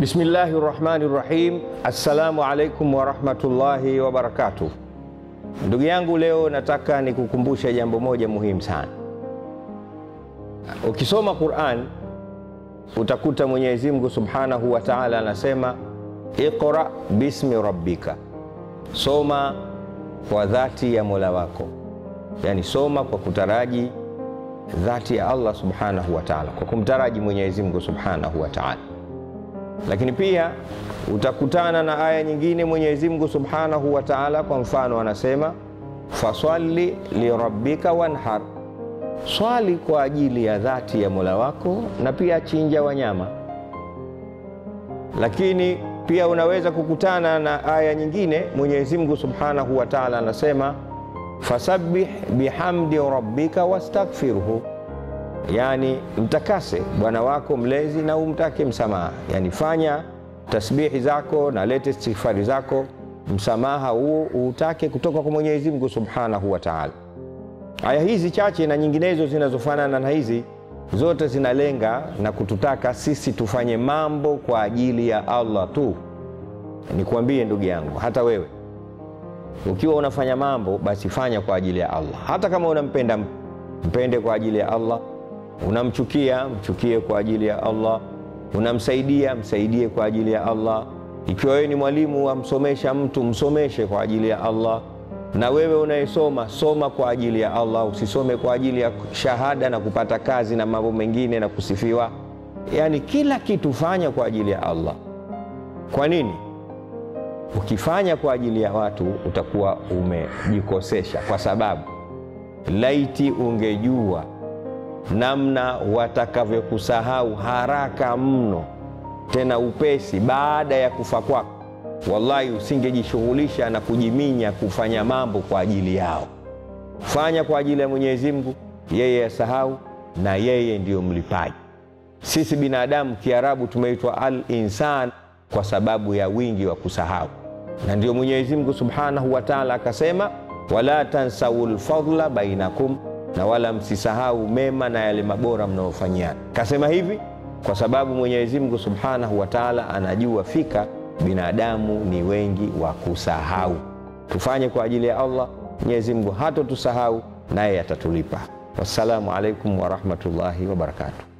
Bismillahi rahmani rahim. Assalamu alaikum warahmatullahi wabarakatuh. Ndugu yangu, leo nataka nikukumbushe jambo moja muhimu sana. Ukisoma Quran utakuta Mwenyezi Mungu subhanahu wa taala anasema iqra bismi rabbika, soma kwa dhati ya mola wako, yaani soma kwa kutaraji dhati ya Allah subhanahu wa taala, kwa kumtaraji Mwenyezi Mungu subhanahu wa taala. Lakini pia utakutana na aya nyingine Mwenyezi Mungu subhanahu wa taala, kwa mfano anasema faswali lirabbika wanhar, swali kwa ajili ya dhati ya mola wako na pia chinja wanyama. Lakini pia unaweza kukutana na aya nyingine Mwenyezi Mungu subhanahu wa taala anasema fasabbih bihamdi rabbika wastaghfirhu, yani mtakase bwana wako mlezi na umtake msamaha, yani fanya tasbihi zako na lete istighfari zako, msamaha huo uutake kutoka kwa Mwenyezi Mungu subhanahu wa taala. Aya hizi chache na nyinginezo zinazofanana na hizi zote zinalenga na kututaka sisi tufanye mambo kwa ajili ya Allah tu. Nikwambie ndugu yangu, hata wewe ukiwa unafanya mambo basi fanya kwa ajili ya Allah. Hata kama unampenda mpende kwa ajili ya Allah, unamchukia mchukie kwa ajili ya Allah, unamsaidia msaidie kwa ajili ya Allah. Ikiwa wewe ni mwalimu amsomesha mtu msomeshe kwa ajili ya Allah, na wewe unayesoma soma kwa ajili ya Allah, usisome kwa ajili ya shahada na kupata kazi na mambo mengine na kusifiwa. Yaani kila kitu fanya kwa ajili ya Allah. Kwa nini? Ukifanya kwa ajili ya watu utakuwa umejikosesha, kwa sababu laiti ungejua namna watakavyokusahau haraka mno tena upesi baada ya kufa kwako, wallahi usingejishughulisha na kujiminya kufanya mambo kwa ajili yao. Fanya kwa ajili ya Mwenyezi Mungu, yeye asahau na yeye ndiyo mlipaji. Sisi binadamu Kiarabu tumeitwa al-insan kwa sababu ya wingi wa kusahau na ndiyo Mwenyezi Mungu Subhanahu wa Ta'ala akasema, wala tansau lfadla bainakum, na wala msisahau mema na yale mabora mnaofanyiana. Kasema hivi kwa sababu Mwenyezi Mungu Subhanahu wa Ta'ala anajua fika binadamu ni wengi wa kusahau. Tufanye kwa ajili ya Allah, Mwenyezi Mungu hatotusahau naye atatulipa. Wassalamu alaikum warahmatullahi wabarakatuh.